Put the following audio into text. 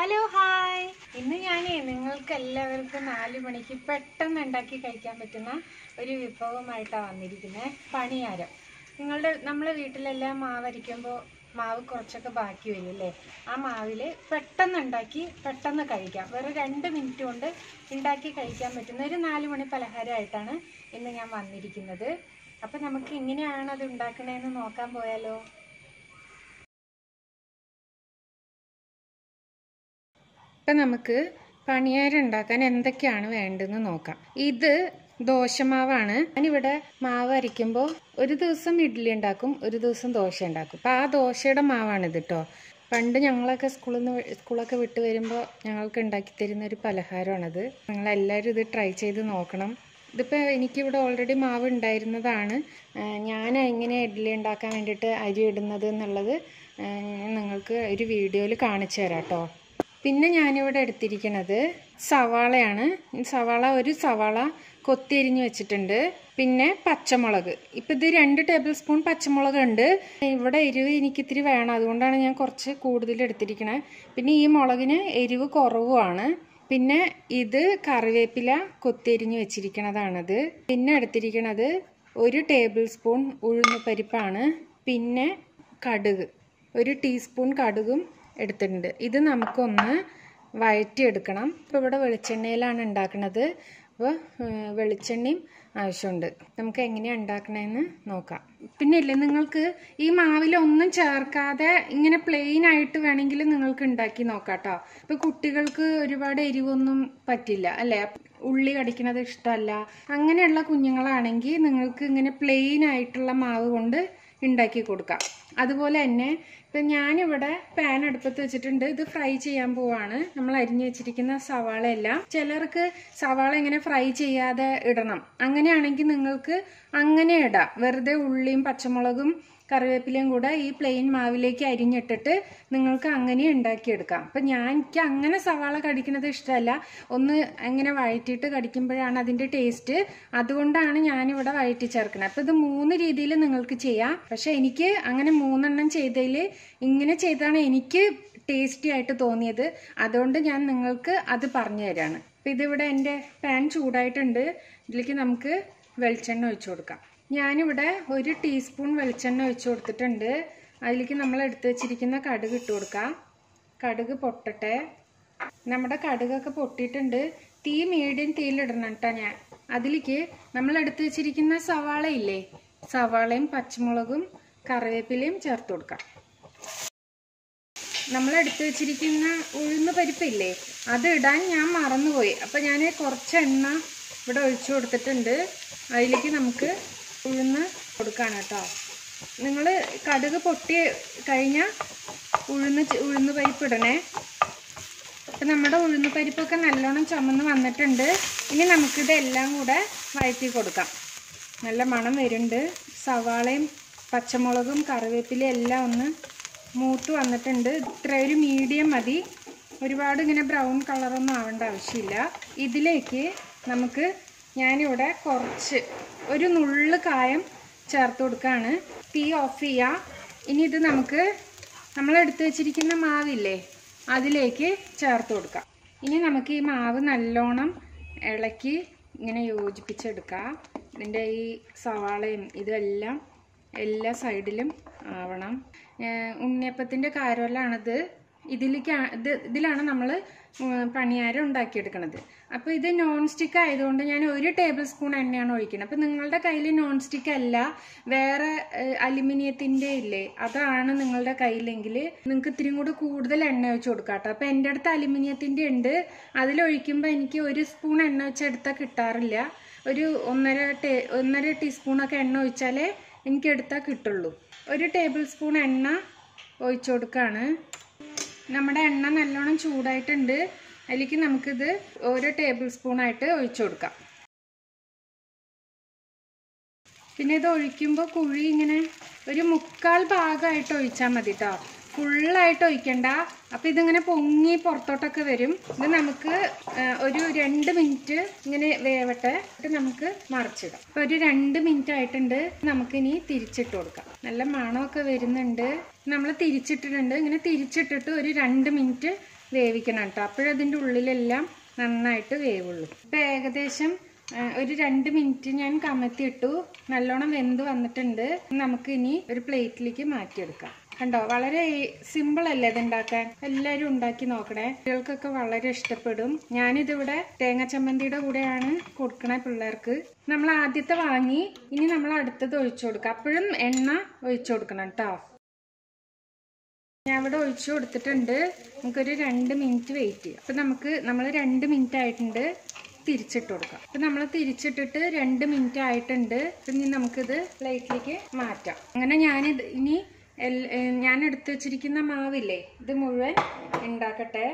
Hello hi ഇന്ന് ഞാൻ നിങ്ങൾക്ക് എല്ലാവർക്കും നാല് മണിക്ക് പെട്ടെന്ന് ഉണ്ടാക്കി കഴിക്കാൻ പറ്റുന്ന ഒരു വിഭവമായിട്ടാണ് വന്നിരിക്കുന്നത് പണിയാരം. നിങ്ങളുടെ നമ്മളെ വീട്ടിലെല്ലാം മാവ് അരിക്കുമ്പോൾ മാവ് കുറച്ചൊക്കെ ബാക്കി വരും അല്ലേ ആ മാവിൽ പെട്ടെന്ന് ഉണ്ടാക്കി പെട്ടെന്ന് കഴിക്കാം. വെറും രണ്ട് മിനിറ്റ് കൊണ്ട് ഉണ്ടാക്കി കഴിക്കാൻ പറ്റുന്ന ഒരു നാല് മണി പലഹാരമായിട്ടാണ് ഇന്ന് ഞാൻ വന്നിരിക്കുന്നത്. അപ്പം നമുക്ക് എങ്ങനെയാണ് അത് ഉണ്ടാക്കണതെന്ന് നോക്കാൻ പോയാലോ? ഇപ്പം നമുക്ക് പണിയാരം ഉണ്ടാക്കാൻ എന്തൊക്കെയാണ് വേണ്ടതെന്ന് നോക്കാം. ഇത് ദോശമാവാണ്. ഞാനിവിടെ മാവ് അരിക്കുമ്പോൾ ഒരു ദിവസം ഇഡ്ഡലി ഉണ്ടാക്കും ഒരു ദിവസം ദോശ ഉണ്ടാക്കും. അപ്പം ആ ദോശയുടെ മാവാണിത് കേട്ടോ പണ്ട് ഞങ്ങളൊക്കെ സ്കൂളിൽ നിന്ന് സ്കൂളൊക്കെ വിട്ട് വരുമ്പോൾ ഞങ്ങൾക്ക് ഉണ്ടാക്കി തരുന്ന ഒരു പലഹാരമാണത്. നിങ്ങളെല്ലാവരും ഇത് ട്രൈ ചെയ്ത് നോക്കണം. ഇതിപ്പോൾ എനിക്കിവിടെ ഓൾറെഡി മാവ് ഉണ്ടായിരുന്നതാണ്. ഞാൻ എങ്ങനെ ഇഡ്ഡലി ഉണ്ടാക്കാൻ വേണ്ടിയിട്ട് അരി ഇടുന്നത് എന്നുള്ളത് നിങ്ങൾക്ക് ഒരു വീഡിയോയിൽ കാണിച്ചു തരാം കേട്ടോ പിന്നെ ഞാനിവിടെ എടുത്തിരിക്കുന്നത് സവാളയാണ്. സവാള ഒരു സവാള കൊത്തിയരിഞ്ഞ് വെച്ചിട്ടുണ്ട്. പിന്നെ പച്ചമുളക്. ഇപ്പം ഇത് രണ്ട് ടേബിൾ സ്പൂൺ പച്ചമുളക് ഉണ്ട് ഇവിടെ എരിവ് എനിക്ക് ഇത്തിരി വേണം. അതുകൊണ്ടാണ് ഞാൻ കുറച്ച് കൂടുതൽ എടുത്തിരിക്കുന്നത് പിന്നെ ഈ മുളകിന് എരിവ് കുറവുമാണ്. പിന്നെ ഇത് കറിവേപ്പില കൊത്തിയരിഞ്ഞ് വെച്ചിരിക്കണതാണത്. പിന്നെ എടുത്തിരിക്കണത് ഒരു ടേബിൾ സ്പൂൺ ഉഴുന്ന് പരിപ്പാണ്. പിന്നെ കടുക്. ഒരു ടീസ്പൂൺ കടുകും എടുത്തിട്ടുണ്ട്. ഇത് നമുക്കൊന്ന് വഴറ്റിയെടുക്കണം. ഇപ്പോൾ ഇവിടെ വെളിച്ചെണ്ണയിലാണ് ഉണ്ടാക്കുന്നത് അപ്പോൾ വെളിച്ചെണ്ണയും ആവശ്യമുണ്ട്. നമുക്ക് എങ്ങനെയാണ് ഉണ്ടാക്കണതെന്ന് നോക്കാം. പിന്നെ ഇല്ലേ നിങ്ങൾക്ക് ഈ മാവിലൊന്നും ചേർക്കാതെ ഇങ്ങനെ പ്ലെയിൻ ആയിട്ട് വേണമെങ്കിൽ നിങ്ങൾക്ക് ഉണ്ടാക്കി നോക്കാം കേട്ടോ ഇപ്പോൾ കുട്ടികൾക്ക് ഒരുപാട് എരിവൊന്നും പറ്റില്ല അല്ലേ? ഉള്ളി കടിക്കുന്നത് ഇഷ്ടമല്ല. അങ്ങനെയുള്ള കുഞ്ഞുങ്ങളാണെങ്കിൽ നിങ്ങൾക്ക് ഇങ്ങനെ പ്ലെയിൻ ആയിട്ടുള്ള മാവ് കൊണ്ട് ഉണ്ടാക്കി കൊടുക്കാം. അതുപോലെ തന്നെ ഇപ്പം ഞാനിവിടെ പാൻ അടുപ്പത്ത് വെച്ചിട്ടുണ്ട്. ഇത് ഫ്രൈ ചെയ്യാൻ പോവാണ്. നമ്മൾ അരിഞ്ഞു വെച്ചിരിക്കുന്ന സവാള എല്ലാം ചിലർക്ക് സവാള ഇങ്ങനെ ഫ്രൈ ചെയ്യാതെ ഇടണം. അങ്ങനെയാണെങ്കിൽ നിങ്ങൾക്ക് അങ്ങനെ ഇടാം. വെറുതെ ഉള്ളിയും പച്ചമുളകും കറിവേപ്പിലയും കൂടെ ഈ പ്ലെയിൻ മാവിലേക്ക് അരിഞ്ഞിട്ടിട്ട് നിങ്ങൾക്ക് അങ്ങനെ ഉണ്ടാക്കിയെടുക്കാം. അപ്പം ഞാൻ എനിക്ക് അങ്ങനെ സവാള കടിക്കുന്നത് ഇഷ്ടമല്ല. ഒന്ന് അങ്ങനെ വഴറ്റിയിട്ട് കടിക്കുമ്പോഴാണ് അതിന്റെ ടേസ്റ്റ് അതുകൊണ്ടാണ് ഞാനിവിടെ വഴറ്റി ചേർക്കുന്നത്. അപ്പം ഇത് മൂന്ന് രീതിയിൽ നിങ്ങൾക്ക് ചെയ്യാം. പക്ഷേ എനിക്ക് അങ്ങനെ മൂന്നെണ്ണം ചെയ്തതിൽ ഇങ്ങനെ ചെയ്താണ് എനിക്ക് ടേസ്റ്റി ആയിട്ട് തോന്നിയത്. അതുകൊണ്ട് ഞാൻ നിങ്ങൾക്ക് അത് പറഞ്ഞു തരാണ്. അപ്പം ഇതിവിടെ എന്റെ പാൻ ചൂടായിട്ടുണ്ട്. ഇതിലേക്ക് നമുക്ക് വെളിച്ചെണ്ണ ഒഴിച്ചു കൊടുക്കാം. ഞാനിവിടെ ഒരു ടീസ്പൂൺ വെളിച്ചെണ്ണ ഒഴിച്ചു കൊടുത്തിട്ടുണ്ട്. അതിലേക്ക് നമ്മൾ എടുത്തു വെച്ചിരിക്കുന്ന കടുക് ഇട്ട് കൊടുക്കാം. കടുക് പൊട്ടട്ടെ. നമ്മുടെ കടുകൊക്കെ പൊട്ടിയിട്ടുണ്ട്. തീ മീഡിയം തീയിലിടണം കേട്ടോ ഞാൻ. അതിലേക്ക് നമ്മൾ എടുത്തു വെച്ചിരിക്കുന്ന സവാള ഇല്ലേ? സവാളയും പച്ചമുളകും കറിവേപ്പിലയും ചേർത്ത് കൊടുക്കാം. നമ്മൾ എടുത്തു വെച്ചിരിക്കുന്ന ഉഴുന്ന് പരിപ്പില്ലേ അത് ഇടാൻ ഞാൻ മറന്നുപോയി. അപ്പം ഞാൻ കുറച്ച് എണ്ണ ഇവിടെ ഒഴിച്ചു കൊടുത്തിട്ടുണ്ട്. അതിലേക്ക് നമുക്ക് ഉഴുന്ന് കൊടുക്കുകയാണ് കേട്ടോ. നിങ്ങൾ കടുക് പൊട്ടി കഴിഞ്ഞാൽ ഉഴുന്ന് ഉഴുന്ന് പരിപ്പ് ഇടണേ. അപ്പം നമ്മുടെ ഉഴുന്ന് പരിപ്പൊക്കെ നല്ലോണം ചുമന്ന് വന്നിട്ടുണ്ട്. ഇനി നമുക്കിതെല്ലാം കൂടെ വഴറ്റി കൊടുക്കാം. നല്ല മണം വരുന്നുണ്ട്. സവാളയും പച്ചമുളകും കറിവേപ്പിലയും എല്ലാം ഒന്ന് മൂത്ത് വന്നിട്ടുണ്ട്. ഇത്ര ഒരു മീഡിയം മതി. ഒരുപാട് ഇങ്ങനെ ബ്രൗൺ കളറൊന്നും ആവേണ്ട ആവശ്യമില്ല. ഇതിലേക്ക് നമുക്ക് ഞാനിവിടെ കുറച്ച് ഒരു നുള്ള് കായം ചേർത്ത് കൊടുക്കുകയാണ് തീ ഓഫ് ചെയ്യുക ഇനി ഇത് നമുക്ക് നമ്മൾ എടുത്തു വെച്ചിരിക്കുന്ന മാവില്ലേ അതിലേക്ക് ചേർത്ത് കൊടുക്കാം. ഇനി നമുക്ക് ഈ മാവ് നല്ലോണം ഇളക്കി ഇങ്ങനെ യോജിപ്പിച്ചെടുക്കാം. ഇതിന്റെ ഈ സവാളയും ഇതെല്ലാം എല്ലാ സൈഡിലും ആവണം. ഉണ്ണിയപ്പത്തിന്റെ കാരോലാണിത് ഇതിലേക്ക് ഇത് ഇതിലാണ് നമ്മൾ പണിയാരം ഉണ്ടാക്കിയെടുക്കുന്നത് അപ്പോൾ ഇത് നോൺ സ്റ്റിക്ക് ആയതുകൊണ്ട് ഞാൻ ഒരു ടേബിൾ സ്പൂൺ എണ്ണയാണ് ഒഴിക്കുന്നത്. അപ്പോൾ നിങ്ങളുടെ കയ്യിൽ നോൺ സ്റ്റിക്ക് അല്ല വേറെ അലുമിനിയത്തിന്റെ ഇല്ലേ അതാണ് നിങ്ങളുടെ കയ്യിലെങ്കിൽ നിങ്ങൾക്ക് ഇത്തിരി കൂടെ കൂടുതൽ എണ്ണ ഒഴിച്ച് കൊടുക്കാം കേട്ടോ. അപ്പോൾ എന്റെ അടുത്ത് അലുമിനിയത്തിന്റെ ഉണ്ട്. അതിലൊഴിക്കുമ്പോൾ എനിക്ക് ഒരു സ്പൂൺ എണ്ണ വെച്ചെടുത്താൽ കിട്ടാറില്ല. ഒരു ഒന്നര ടേ ഒന്നര ടീസ്പൂണൊക്കെ എണ്ണ ഒഴിച്ചാലേ എനിക്ക് എടുത്താൽ കിട്ടുള്ളൂ. ഒരു ടേബിൾ സ്പൂൺ എണ്ണ ഒഴിച്ചു കൊടുക്കുകയാണ് നമ്മുടെ എണ്ണ നല്ലോണം ചൂടായിട്ടുണ്ട്. അതിലേക്ക് നമുക്കിത് ഓരോ ടേബിൾ സ്പൂണായിട്ട് ഒഴിച്ചു കൊടുക്കാം. പിന്നെ ഇത് ഒഴിക്കുമ്പോൾ കുഴി ഇങ്ങനെ ഒരു മുക്കാൽ ഭാഗമായിട്ട് ഒഴിച്ചാൽ മതി കേട്ടോ ഫുള്ളായിട്ട് ഒഴിക്കണ്ട. അപ്പോൾ ഇതിങ്ങനെ പൊങ്ങി പുറത്തോട്ടൊക്കെ വരും. ഇത് നമുക്ക് ഒരു രണ്ട് മിനിറ്റ് ഇങ്ങനെ വേവട്ടെ. എന്നിട്ട് നമുക്ക് മറിച്ചിടാം. അപ്പോൾ ഒരു രണ്ട് മിനിറ്റ് ആയിട്ടുണ്ട്. നമുക്കിനി തിരിച്ചിട്ട് കൊടുക്കാം. നല്ല മണമൊക്കെ വരുന്നുണ്ട്. നമ്മൾ തിരിച്ചിട്ടിട്ടുണ്ട്. ഇങ്ങനെ തിരിച്ചിട്ടിട്ട് ഒരു രണ്ട് മിനിറ്റ് വേവിക്കണം കേട്ടോ. അപ്പോഴതിന്റെ ഉള്ളിലെല്ലാം നന്നായിട്ട് വേവുള്ളൂ. ഇപ്പം ഏകദേശം ഒരു രണ്ട് മിനിറ്റ് ഞാൻ കമത്തിയിട്ടു നല്ലോണം വെന്ത് വന്നിട്ടുണ്ട്. നമുക്ക് ഇനി ഒരു പ്ലേറ്റിലേക്ക് മാറ്റിയെടുക്കാം. കണ്ടോ? വളരെ സിമ്പിൾ അല്ലേ ഇത് ഉണ്ടാക്കാൻ എല്ലാവരും ഉണ്ടാക്കി നോക്കണേ. കുട്ടികൾക്കൊക്കെ വളരെ ഇഷ്ടപ്പെടും. ഞാനിതിവിടെ തേങ്ങ ചമ്മന്തിയുടെ കൂടെയാണ് കൊടുക്കണേ പിള്ളേർക്ക്. നമ്മൾ ആദ്യത്തെ വാങ്ങി ഇനി നമ്മൾ അടുത്തത് ഒഴിച്ചു കൊടുക്കുക അപ്പോഴും എണ്ണ ഒഴിച്ചു കൊടുക്കണം കേട്ടോ. ഞാൻ ഇവിടെ ഒഴിച്ചു കൊടുത്തിട്ടുണ്ട്. നമുക്കൊരു രണ്ട് മിനിറ്റ് വെയിറ്റ് ചെയ്യാം. അപ്പം നമുക്ക് നമ്മൾ രണ്ട് മിനിറ്റ് ആയിട്ടുണ്ട്. തിരിച്ചിട്ട് കൊടുക്കാം. അപ്പം നമ്മൾ തിരിച്ചിട്ടിട്ട് രണ്ട് മിനിറ്റ് ആയിട്ടുണ്ട്. ഇനി നമുക്കിത് പ്ലേറ്റിലേക്ക് മാറ്റാം. അങ്ങനെ ഞാനിത് ഇനി ഞാൻ എടുത്തു വെച്ചിരിക്കുന്ന മാവില്ലേ ഇത് മുഴുവൻ ഉണ്ടാക്കട്ടെ.